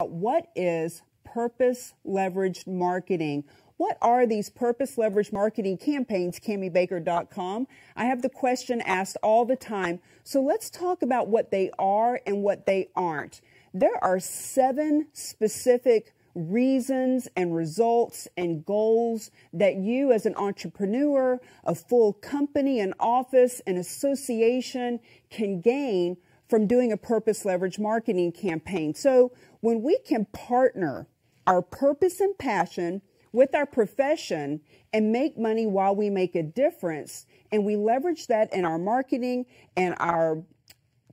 What is purpose leveraged marketing? What are these purpose leveraged marketing campaigns? CamiBaker.com. I have the question asked all the time. So let's talk about what they are and what they aren't. There are seven specific reasons and results and goals that you as an entrepreneur, a full company, an office, an association can gain from doing a purpose leverage marketing campaign. So when we can partner our purpose and passion with our profession and make money while we make a difference, and we leverage that in our marketing and our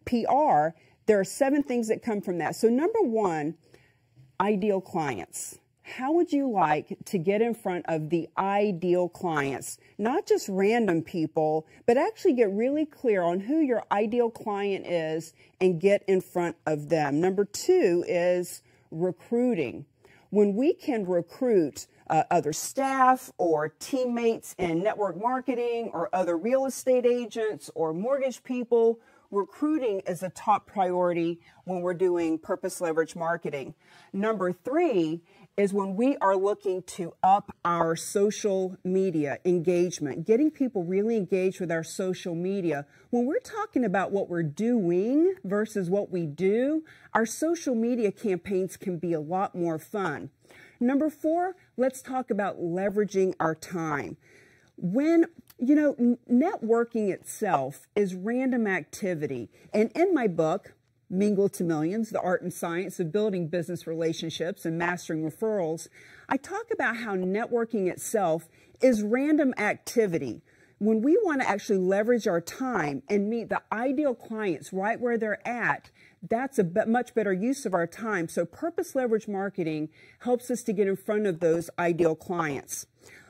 PR, there are seven things that come from that. So number one, ideal clients. How would you like to get in front of the ideal clients? Not just random people, but actually get really clear on who your ideal client is and get in front of them. Number two is recruiting. When we can recruit uh, other staff or teammates in network marketing or other real estate agents or mortgage people recruiting is a top priority when we're doing purpose leverage marketing. Number three is when we are looking to up our social media engagement, getting people really engaged with our social media. When we're talking about what we're doing versus what we do, our social media campaigns can be a lot more fun. Number four, let's talk about leveraging our time. When you know, networking itself is random activity. And in my book, Mingle to Millions, The Art and Science of Building Business Relationships and Mastering Referrals, I talk about how networking itself is random activity. When we want to actually leverage our time and meet the ideal clients right where they're at, that's a much better use of our time. So purpose leverage marketing helps us to get in front of those ideal clients.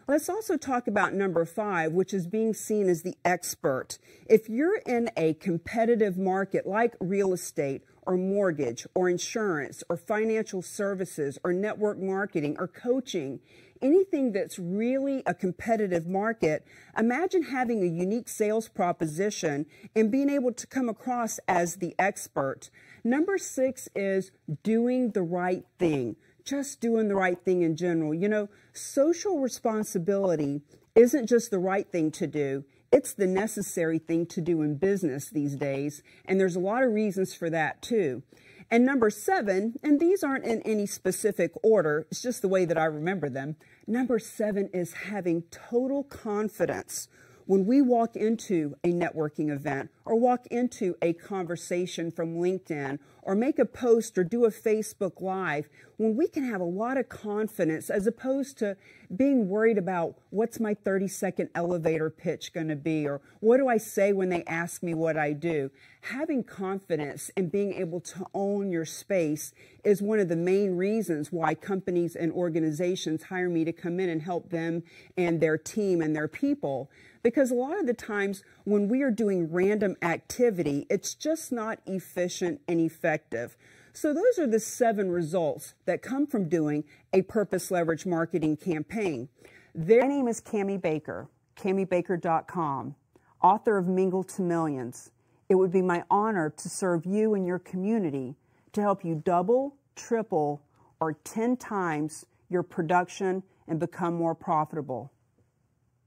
Let's also talk about number five, which is being seen as the expert. If you're in a competitive market like real estate or mortgage or insurance or financial services or network marketing or coaching, anything that's really a competitive market, imagine having a unique sales proposition and being able to come across as the expert. Number six is doing the right thing just doing the right thing in general. You know, social responsibility isn't just the right thing to do, it's the necessary thing to do in business these days. And there's a lot of reasons for that too. And number seven, and these aren't in any specific order, it's just the way that I remember them. Number seven is having total confidence when we walk into a networking event or walk into a conversation from LinkedIn or make a post or do a Facebook Live, when we can have a lot of confidence as opposed to being worried about what's my 30 second elevator pitch going to be or what do I say when they ask me what I do. Having confidence and being able to own your space is one of the main reasons why companies and organizations hire me to come in and help them and their team and their people. Because a lot of the times when we are doing random activity, it's just not efficient and effective. So those are the seven results that come from doing a purpose leverage marketing campaign. Their name is Cami Baker, CamiBaker.com, author of Mingle to Millions. It would be my honor to serve you and your community to help you double, triple, or 10 times your production and become more profitable.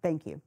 Thank you.